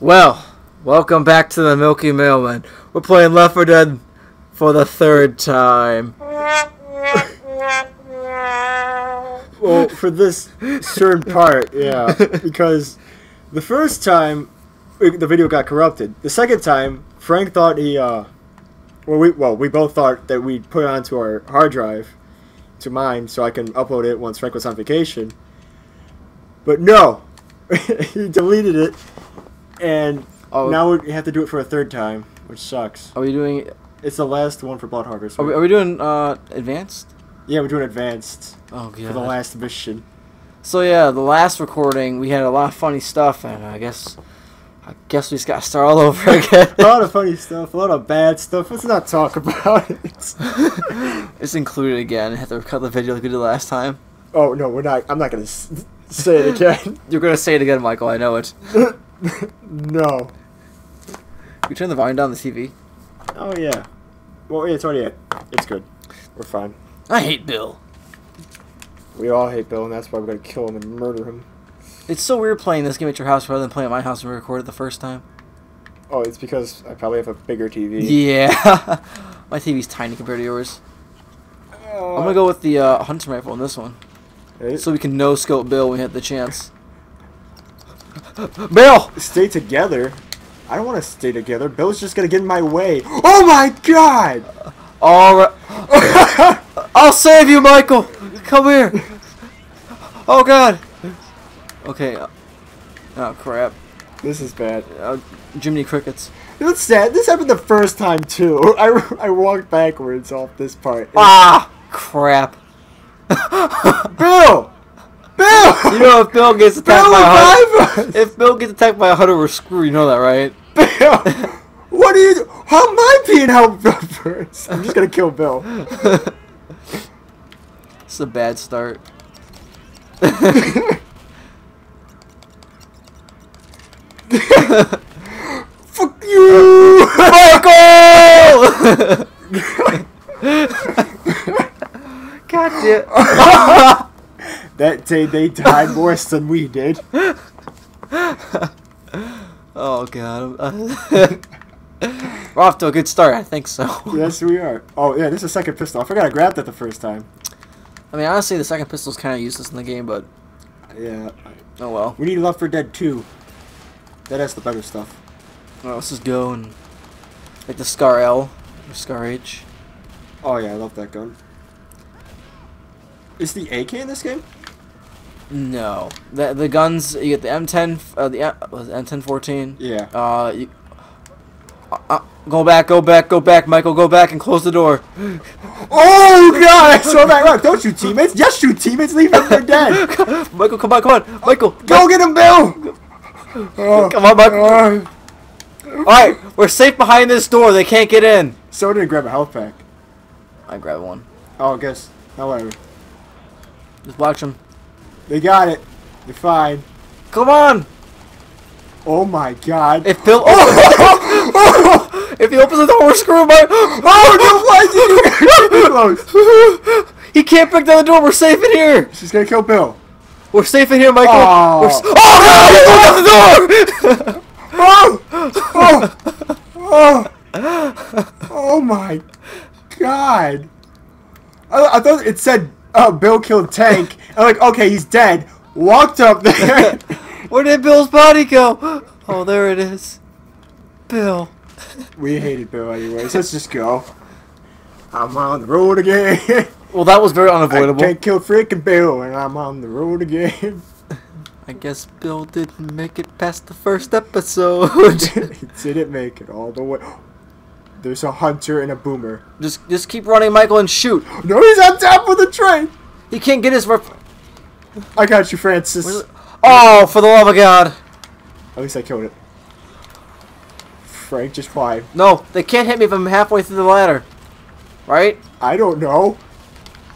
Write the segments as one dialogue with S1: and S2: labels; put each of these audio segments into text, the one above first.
S1: Well, welcome back to the Milky Mailmen. We're playing Left 4 Dead for the third time.
S2: Well, for this certain part, yeah, because the first time the video got corrupted. The second time, Frank thought he, uh, well, we well we both thought that we'd put it onto our hard drive, to mine, so I can upload it once Frank was on vacation. But no, he deleted it, and
S1: Oh,
S2: now we have to do it for a third time, which sucks.
S1: are we doing?
S2: It's the last one for Blood Harvest.
S1: Are we, are we doing uh advanced?
S2: yeah, we're doing advanced
S1: Oh
S2: for the last mission.
S1: So yeah, the last recording we had a lot of funny stuff, and I guess, I guess we just got to start all over again.
S2: a lot of funny stuff, a lot of bad stuff. Let's not talk about it.
S1: it's included again. I have to cut the video like we did last time.
S2: oh no, we're not. I'm not gonna say it again.
S1: You're gonna say it again, Michael. I know it.
S2: no.
S1: You turn the volume down on the TV.
S2: Oh yeah. Well, yeah, it's already. It's good. We're fine.
S1: I hate Bill.
S2: We all hate Bill, and that's why we're gonna kill him and murder him.
S1: It's so weird playing this game at your house rather than playing at my house when we recorded the first time.
S2: Oh, it's because I probably have a bigger TV.
S1: Yeah. my TV's tiny compared to yours.
S2: Oh,
S1: I'm gonna go with the uh, hunting rifle in this one,
S2: Hey,
S1: so we can no scope Bill when we hit the chance. Bill.
S2: stay together. I don't want to stay together. Bill's just gonna get in my way. Oh my god!
S1: All right. I'll save you, Michael. Come here. Oh God. Okay. uh, Oh crap.
S2: this is bad.
S1: Uh, Jiminy crickets.
S2: It's sad. This happened the first time too. I, I walked backwards off this part.
S1: Ah, crap.
S2: Bill! Bill!
S1: You know if Bill gets attacked
S2: Bill,
S1: by a
S2: us!
S1: if Bill gets attacked by a hunter, we're screwed. You know that, right?
S2: Bill! What are you do? How am I being helped first? I'm just gonna kill Bill.
S1: It's a bad start.
S2: Fuck you!
S1: Michael!
S2: That day they died worse than we did.
S1: Oh god. We're off to a good start, I think so.
S2: Yes, we are. Oh yeah, this is a second pistol. I forgot I grabbed that the first time.
S1: I mean, honestly, the second pistol's kind of useless in the game, but
S2: Yeah.
S1: oh well.
S2: We need Left 4 Dead 2. That has the better stuff.
S1: Well, let's just go and like the Scar L or Scar H.
S2: Oh yeah, I love that gun. Is the AK in this game?
S1: No, the the guns you get the M10, uh, the M- was M1014.
S2: Yeah.
S1: Uh, you, uh, uh, go back, go back, go back, Michael, go back and close the door.
S2: Oh god, I saw that rock. Don't shoot teammates. Just shoot teammates. Leave them for dead.
S1: Michael, come on, come on, Michael.
S2: Go get him, Bill. Oh,
S1: Come on, Michael.
S2: oh.
S1: All right, we're safe behind this door. They can't get in.
S2: So didn't grab a health pack.
S1: I grab one.
S2: Oh, I guess. No whatever.
S1: Just watch them.
S2: They got it. You're fine.
S1: Come on.
S2: Oh my god.
S1: If Bill,
S2: oh,
S1: if he opens the door, we're screwed. Mike.
S2: Oh, no, why
S1: he can't break down the door. We're safe in here.
S2: She's gonna kill Bill.
S1: We're safe in here, Michael.
S2: Aw.
S1: We're s- oh no! He down the door.
S2: Oh! Oh! Oh! Oh my god! I, I thought it said uh, Bill killed Tank. I'm like, okay, he's dead. Walked up there.
S1: Where did Bill's body go? Oh, there it is. Bill.
S2: we hated Bill anyways. Let's just go. I'm on the road again.
S1: Well, that was very
S2: I
S1: unavoidable.
S2: can't kill freaking Bill, and I'm on the road again.
S1: I guess Bill didn't make it past the first episode.
S2: he didn't make it all the way. There's a hunter and a boomer.
S1: just, just keep running, Michael, and shoot.
S2: No, he's on top of the train.
S1: He can't get his. Ref-
S2: I got you, Francis.
S1: Oh, for the love of God!
S2: At least I killed it. Frank, just why?
S1: No, they can't hit me if I'm halfway through the ladder. Right?
S2: I don't know.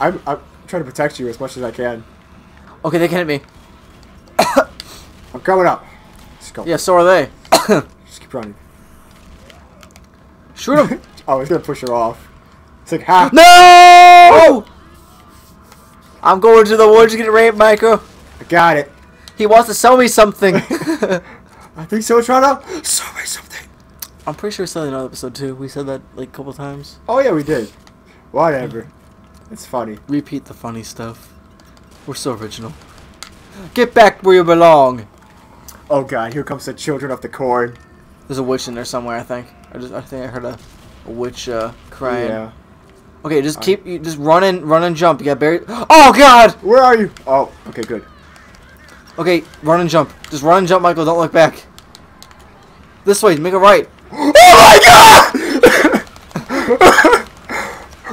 S2: I'm, I'm trying to protect you as much as I can.
S1: Okay, they can't hit me.
S2: I'm coming up. Let's go.
S1: Yeah, so are they.
S2: Just keep running.
S1: Shoot him.
S2: Oh, he's gonna push her off. It's like, ha!
S1: no! Oh! I'm going to the woods to get raped, Michael.
S2: I got it.
S1: He wants to sell me something.
S2: I think so. Trying to show me something.
S1: I'm pretty sure we said that in another episode too. We said that like a couple times.
S2: Oh yeah, we did. Whatever. It's funny.
S1: Repeat the funny stuff. We're so original. Get back where you belong.
S2: Oh god, here comes the children of the corn.
S1: There's a witch in there somewhere. I think. I just I think I heard a, a witch uh, crying.
S2: Yeah.
S1: Okay, just keep you just run and run and jump. You got buried. Oh God!
S2: Where are you? Oh, okay, good.
S1: Okay, run and jump. Just run and jump, Michael. Don't look back. This way. Make a right.
S2: Oh my god!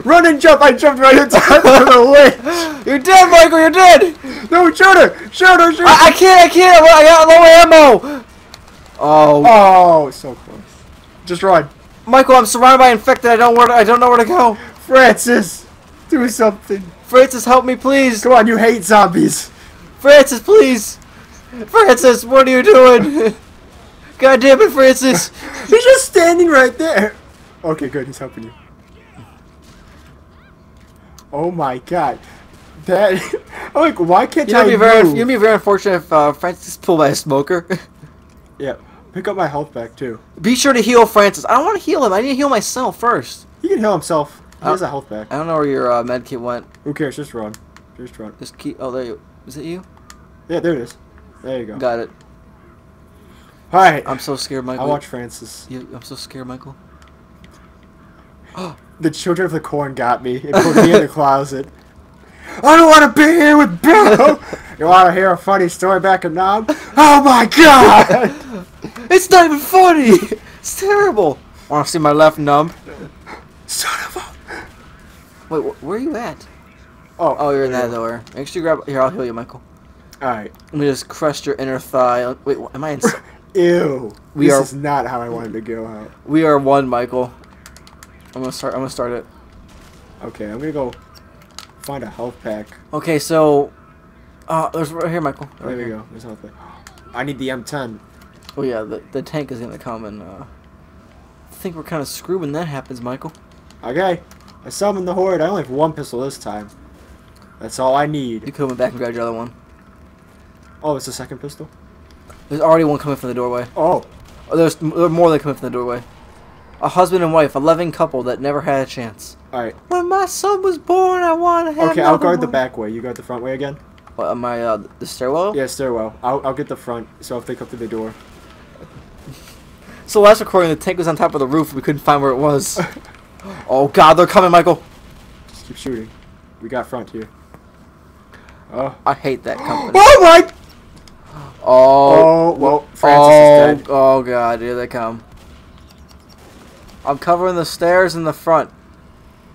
S2: Run and jump! I jumped right into the witch.
S1: You're dead, Michael. You're dead.
S2: No, shoot her! Shoot her! Shoot her!
S1: I, I can't. I can't. I got low ammo. Oh,
S2: Oh, so close. Just run.
S1: Michael, I'm surrounded by infected. I don't where. To, I don't know where to go.
S2: Francis, do something.
S1: Francis, help me, please.
S2: Come on, you hate zombies.
S1: Francis, please. Francis, what are you doing? God damn it, Francis.
S2: He's just standing right there. Okay, good. He's helping you. Oh my god. That. I'm like, why can't
S1: You know,
S2: I
S1: be very, you'd be very unfortunate if uh, Francis is pulled by a smoker.
S2: Yeah. Pick up my health back too.
S1: Be sure to heal Francis. I don't want to heal him. I need to heal myself first.
S2: He can heal himself. He
S1: Oh.
S2: has a health back.
S1: I don't know where your uh, med kit went.
S2: Who cares? Just run. Just run.
S1: Just keep. Oh, there you. Is it you?
S2: Yeah, there it is. There you go.
S1: Got it.
S2: Alright.
S1: I'm so scared, Michael.
S2: I watch Francis.
S1: You, I'm so scared, Michael.
S2: The children of the corn got me and put me in the closet. I don't want to be here with Bill. you want to hear a funny story back in Nam? Oh my god!
S1: It's not even funny. It's terrible. Want to see my left numb?
S2: Son of a.
S1: Wait, wh- where are you at?
S2: Oh,
S1: Oh, you're in that door. Make sure you grab. Here, I'll heal you, Michael.
S2: Alright.
S1: Let me just crush your inner thigh. Wait, wh- am I in?
S2: Ew.
S1: We
S2: this
S1: are-
S2: is not how I wanted to go out.
S1: we are one, Michael. I'm gonna start. I'm gonna start it.
S2: Okay, I'm gonna go find a health pack.
S1: Okay, so. Uh, there's right here, Michael.
S2: There we go. There's health pack. I need the M10.
S1: Oh yeah, the the tank is gonna come and. Uh, I think we're kind of screwed when that happens, Michael.
S2: Okay. I summoned the horde. I only have one pistol this time. That's all I
S1: You
S2: need.
S1: could have went back and grabbed your other one.
S2: Oh, it's the second pistol?
S1: There's already one coming from the doorway.
S2: Oh.
S1: Oh, there's there are more that coming from the doorway. A husband and wife, a loving couple that never had a chance.
S2: Alright.
S1: When my son was born, I wanted to have
S2: Okay, I'll guard the back way. You guard the front way again?
S1: What, am I, uh, the stairwell?
S2: Yeah, stairwell. I'll, I'll get the front, so if they come through the door.
S1: So last recording, the tank was on top of the roof. We couldn't find where it was. oh God, they're coming, Michael.
S2: Just keep shooting. We got front here. Oh.
S1: I hate that company.
S2: Oh my!
S1: Oh.
S2: Oh, well, Francis
S1: oh,
S2: is dead.
S1: oh God, here they come. I'm covering the stairs in the front.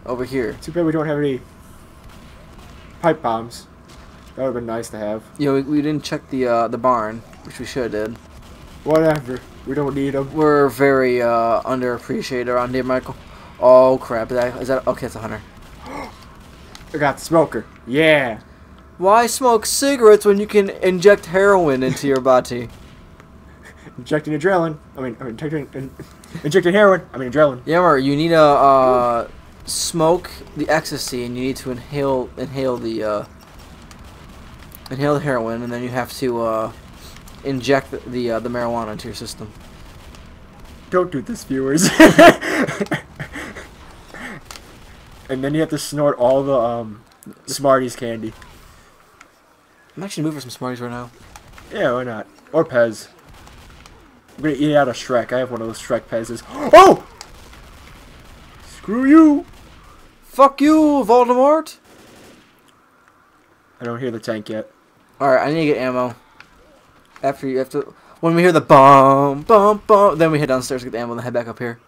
S1: Over here.
S2: Too bad we don't have any pipe bombs. That would have been nice to have.
S1: Yeah, we, we didn't check the uh, the barn, which we should have did.
S2: Whatever. We don't need them.
S1: We're very uh, underappreciated around here, Michael. Oh crap! Is that, is that okay? It's a hunter.
S2: I got the smoker. Yeah.
S1: Why smoke cigarettes when you can inject heroin into your body?
S2: Injecting adrenaline. I mean, I mean injecting, in, injecting heroin. I mean adrenaline.
S1: Yeah, remember, you need to uh, smoke the ecstasy, and you need to inhale inhale the uh, inhale the heroin, and then you have to uh, inject the the, uh, the marijuana into your system.
S2: Don't do this, viewers. and then you have to snort all the um, Smarties candy.
S1: I'm actually moving for some Smarties right now.
S2: Yeah, why not? Or Pez. I'm gonna eat out a Shrek. I have one of those Shrek Pez's. Oh! Screw you!
S1: Fuck you, Voldemort!
S2: I don't hear the tank yet.
S1: Alright, I need to get ammo. After you have to. When we hear the bum, bum, bum, then we head downstairs to get the ammo and head back up here.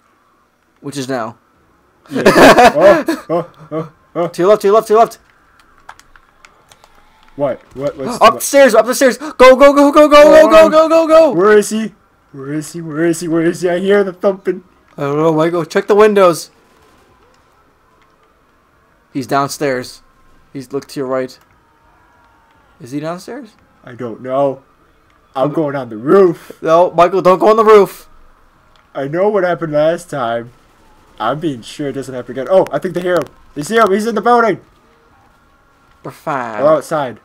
S1: Which is now.
S2: Oh, oh, oh, oh, oh.
S1: To your left, to your left, to your left.
S2: What? What? What's,
S1: Up
S2: what?
S1: the stairs, up the stairs. Go, go, go, go, go, go, go, go, go, go.
S2: Where is he? Where is he? Where is he? Where is he? I hear the thumping.
S1: I don't know, Michael. Check the windows. He's downstairs. He's look to your right. Is he downstairs?
S2: I don't know. I'm going on the roof.
S1: No, Michael, don't go on the roof.
S2: I know what happened last time. I'm being sure it doesn't happen again. Oh, I think they hear him. They see him. He's in the building.
S1: We're fine.
S2: Or outside.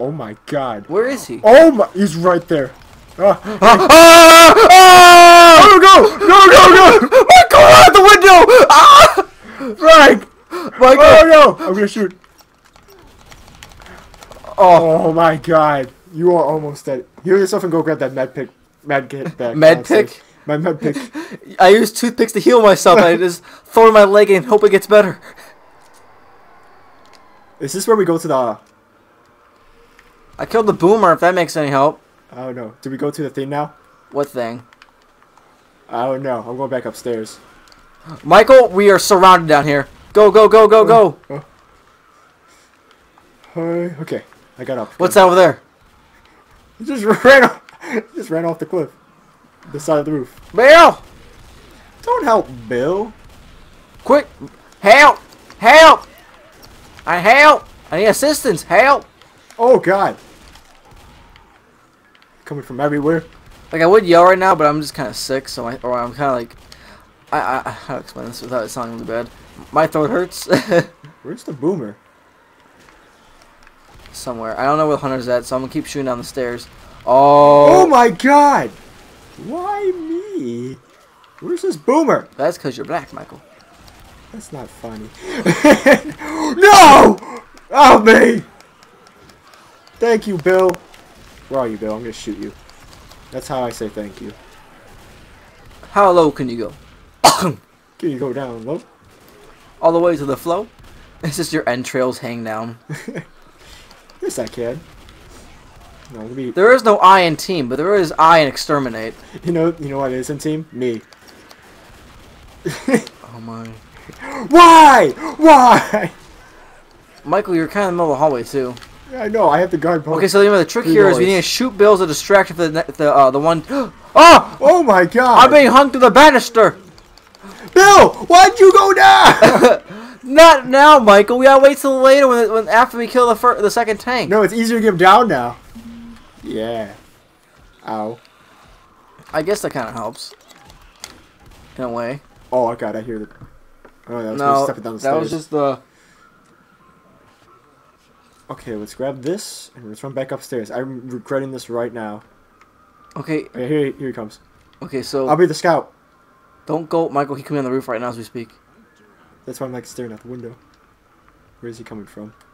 S2: Oh my god.
S1: Where is he?
S2: Oh my, he's right there. Ah,
S1: Ah! Ah!
S2: oh, go! Go, go, go!
S1: Michael, out the window! Ah!
S2: Frank!
S1: Michael!
S2: Oh, no! I'm gonna shoot.
S1: Oh,
S2: Oh, my God. You are almost dead. Heal yourself and go grab that med pick. Med kit back.
S1: Med pick?
S2: My med pick.
S1: I use toothpicks to heal myself. I just throw my leg and hope it gets better.
S2: Is this where we go to the...
S1: I killed the boomer. If that makes any help.
S2: I don't know. Do we go to the thing now?
S1: What thing?
S2: I don't know. I'm going back upstairs.
S1: Michael, we are surrounded down here. Go, go, go, go, go.
S2: Uh, okay. I got up.
S1: What's that over there?
S2: He just ran off. just ran off the cliff. The side of the roof.
S1: Bill!
S2: Don't help Bill.
S1: Quick! Help! Help! I help! I need assistance. Help!
S2: Oh God. Coming from everywhere.
S1: Like I would yell right now, but I'm just kind of sick, so I or I'm kind of like, I I how to explain this without it sounding really bad. My throat hurts
S2: Where's the boomer?
S1: Somewhere. I don't know where the hunter's at, so I'm gonna keep shooting down the stairs. Oh,
S2: Oh my God. Why me? Where's this boomer?
S1: that's because you're black, Michael.
S2: That's not funny. no! Oh me! Thank you, Bill. Where are you, Bill? I'm gonna shoot you. That's how I say thank you.
S1: How low can you go?
S2: Can you go down low?
S1: All the way to the flow? It's just your entrails hang down.
S2: Yes, I can. No, me.
S1: There is no I in team, but there is I in exterminate.
S2: You know, you know what is in team? Me.
S1: Oh my.
S2: Why? Why?
S1: Michael, you're kind of in the middle of the hallway too.
S2: Yeah, I know. I have to guard both.
S1: Okay, so the trick here is we need to shoot Bill as a distraction for the the uh, the one. oh!
S2: Oh my God!
S1: I'm being hung to the banister.
S2: Bill, why'd you go down?
S1: Not now, Michael. We gotta wait till later when, when after we kill the fir- the second tank.
S2: no, it's easier to get him down now. Yeah. Ow.
S1: I guess that kind of helps. In a way.
S2: Oh God, I hear the. Oh, that was me
S1: No,
S2: stepping down the
S1: that
S2: stairs.
S1: was just the.
S2: Okay, let's grab this and let's run back upstairs. I'm regretting this right now.
S1: Okay,
S2: Okay, here, here he comes.
S1: okay. So
S2: I'll be the scout.
S1: don't go, Michael. He can be on the roof right now as we speak.
S2: That's why I'm like staring out the window. Where is he coming from?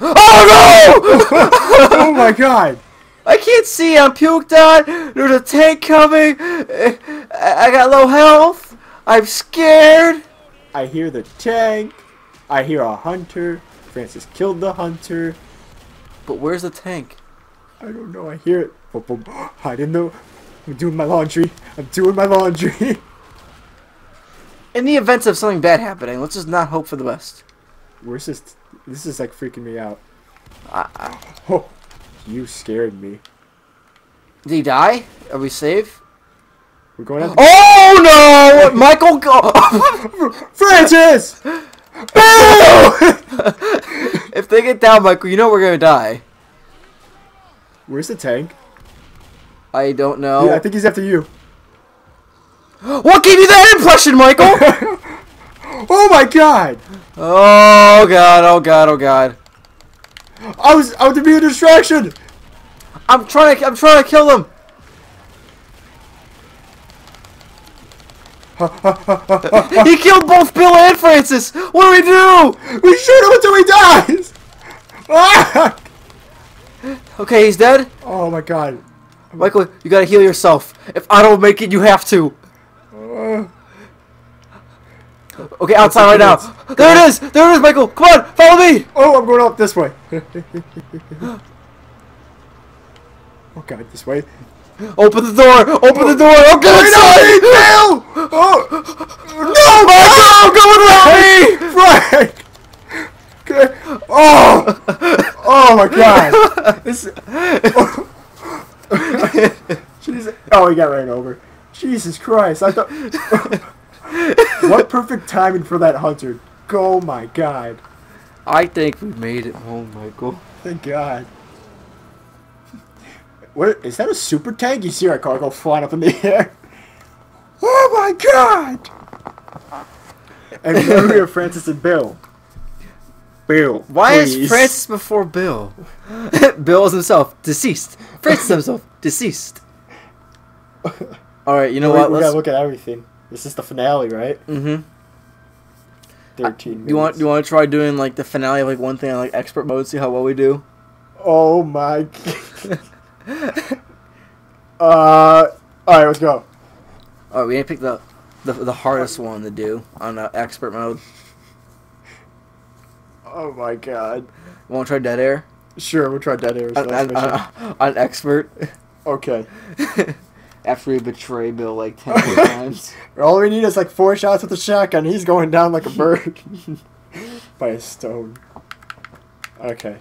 S1: Oh no!
S2: oh my God!
S1: I can't see. I'm puked on. There's a tank coming. I got low health. I'm scared.
S2: I hear the tank. I hear a hunter. Francis killed the hunter.
S1: But where's the tank?
S2: I don't know. I hear it. I didn't know. I'm doing my laundry. I'm doing my laundry.
S1: In the event of something bad happening, let's just not hope for the best.
S2: Where's this? This is like freaking me out.
S1: I, I,
S2: Oh, you scared me.
S1: did he die? Are we safe?
S2: We're going out.
S1: Oh no! Michael, go!
S2: Francis!
S1: if they get down, Michael, you know we're gonna die.
S2: Where's the tank?
S1: I don't know.
S2: Yeah, I think he's after you.
S1: What gave you that impression, Michael?
S2: Oh my god!
S1: oh god! Oh god! Oh god!
S2: I was out to be a distraction!
S1: I'm trying to. I'm trying to kill him. he killed both Bill and Francis. What do we do?
S2: We shoot him until he dies!
S1: Okay, he's dead.
S2: Oh my god.
S1: Michael, you gotta heal yourself. If I don't make it, you have to. Okay, outside right now. There it is. There it is, Michael. Come on, follow me.
S2: oh, I'm going up this way. oh god, this way.
S1: Open the door. Open the door. Oh,
S2: Wait,
S1: inside.
S2: no!
S1: No,
S2: Oh!
S1: Michael, go with me.
S2: Frank! Okay. Oh! Oh my god! This. Jesus. Oh, he got ran over. Jesus Christ! I thought. what perfect timing for that hunter! Oh my god!
S1: I think we made it home, Michael.
S2: Thank God. What is that? A super tank? You see our car go flying up in the air? Oh my God! And then we have Francis and Bill. Bill.
S1: Why
S2: please.
S1: is Francis before Bill? Bill is himself deceased. Francis himself deceased. All right, you know
S2: we,
S1: what?
S2: We
S1: Let's.
S2: gotta look at everything. This is the finale, right?
S1: Mm-hmm.
S2: Thirteen. Minutes.
S1: You want you want to try doing like the finale of like one thing on like expert mode, see how well we do.
S2: Oh my. uh. All right, let's go.
S1: All right, we need to pick the the, the hardest one to do on uh, expert mode.
S2: Oh my god.
S1: You want to try dead air
S2: Sure, we'll try dead air.
S1: on, on, on, on expert
S2: Okay.
S1: after we betray Bill like ten times.
S2: All we need is like four shots with the shotgun. He's going down like a bird by a stone. Okay.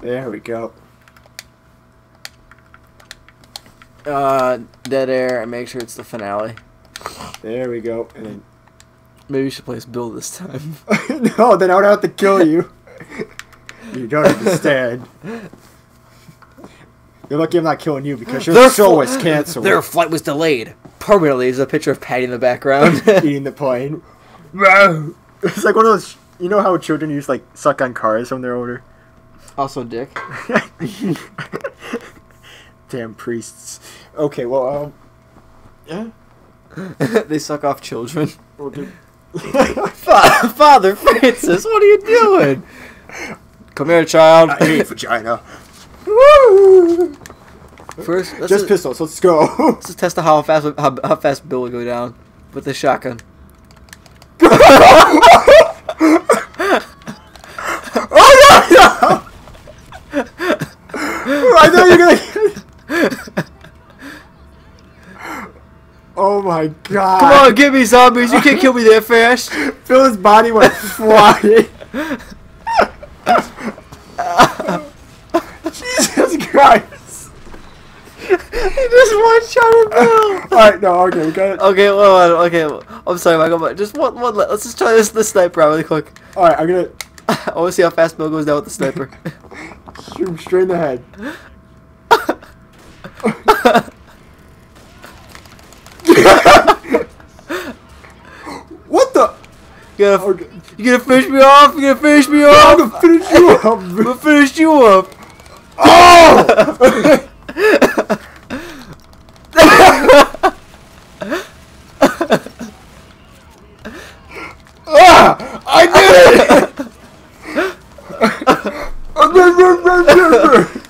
S2: There we go.
S1: Uh, dead air and make sure it's the finale.
S2: There we go. And
S1: Maybe we should place Bill this time.
S2: no, then I would have to kill you. you don't understand. You're lucky I'm not killing you because your
S1: Their fl-
S2: was canceled.
S1: Their flight was delayed permanently. is a picture of Patty in the background.
S2: eating the plane. it's like one of those. You know how children used to, like suck on cars when they're older.
S1: also, Dick.
S2: Damn priests. Okay, well, um, yeah,
S1: they suck off children.
S2: we'll do.
S1: Fa- Father Francis, what are you doing? Come here, child.
S2: I hate vagina.
S1: Woo! First, let's
S2: Just
S1: just,
S2: pistols. Let's go.
S1: let's just test how fast how, how fast Bill will go down with the shotgun.
S2: oh no! no! I thought you were gonna. oh my god!
S1: Come on, get me zombies! You can't kill me that fast.
S2: Feel his body went flying. Christ!
S1: He just one shot at Bill.
S2: Alright, no, okay, we got it.
S1: Okay, well, okay. I'm sorry, Michael, but just one, one. Let's just try this, this sniper out really quick.
S2: Alright, I'm gonna
S1: I want to see how fast Bill goes down with the sniper.
S2: shoot him straight in the head. what the?
S1: You gonna,
S2: Okay.
S1: you gonna finish me off? You gonna finish me off?
S2: I'm gonna finish you up.
S1: I'm gonna finish you up.
S2: Oh! ah! I did it!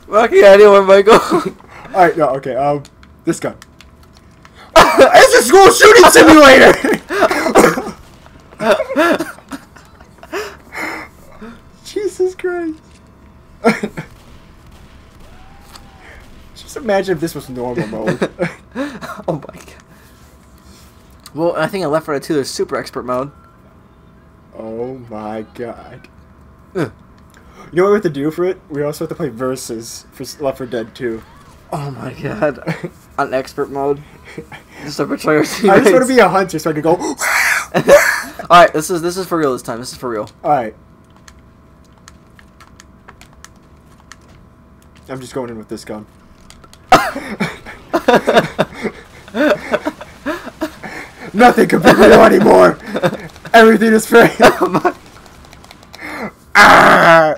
S1: Rocky anywhere, Michael.
S2: Alright, no, okay, um, this gun. it's a school shooting simulator! Jesus Christ. Just imagine if this was normal mode.
S1: oh my god. Well, I think in Left 4 Dead 2 there's super expert mode.
S2: oh my god.
S1: Ugh.
S2: You know what we have to do for it? We also have to play Versus for Left 4 Dead 2.
S1: Oh my god. On expert mode. Just to betray our
S2: I just want to be a hunter so I can go.
S1: Alright, this is this is for real this time. This is for real.
S2: Alright. I'm just going in with this gun. Nothing can be real anymore. Everything is fake. ah!